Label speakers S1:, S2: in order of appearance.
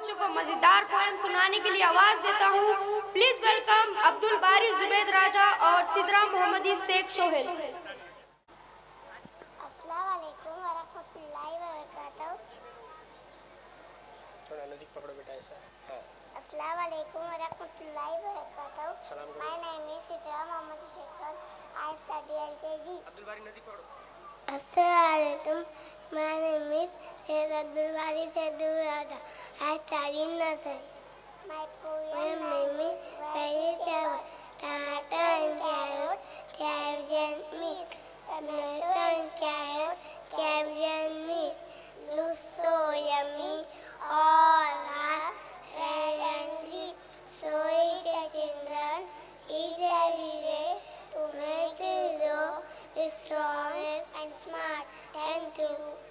S1: बच्चों को मज़ेदार पोएम सुनाने के लिए आवाज़ देता हूँ। प्लीज़ वेलकम अब्दुल बारी जुबैद राजा और सिदरा मोहम्मदी शेख सोहेल
S2: अस्सलाम वालेकुम वरहमतुल्लाहि वबरकातुहू
S3: थोड़ा नजीक पकड़ो बेटा ऐसा हाँ।
S2: अस्सलाम वालेकुम वरहमतुल्लाहि वबरकातुहू
S3: सलाम करो।
S2: My name is Sidra Mohammad Shekhar I study LKG
S3: Abdul Bari नदी पकड़ो।
S2: अस्सलाम वालेकुम my name is Syed Abdul Bari Saidul Raja I study nursery. My name is Vegetable. Tomato and carrot, cabbage and meat. Tomato and carrot, cabbage and meat. Looks so yummy. All are red and green. So eat the children. Eat every day. Tomato is strong and smart and true.